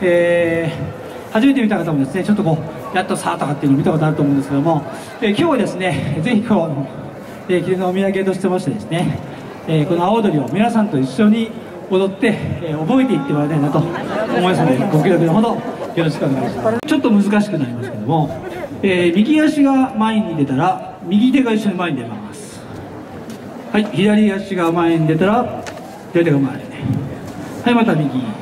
えー、初めて見た方もですねちょっとこうやっとさーとかっていうのを見たことあると思うんですけども、えー、今日はですねぜひ今日、えー、昼のお土産としてましてですね、えー、この青鳥を皆さんと一緒に踊って、えー、覚えていってもらいたいなと思いますのでご協力のほどよろしくお願いします。ちょっと難しくなりますけども、えー、右足が前に出たら右手が一緒に前に出ます。はい左足が前に出たら左手が前。にはいまた右。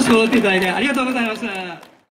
しくいただいてありがとうございました。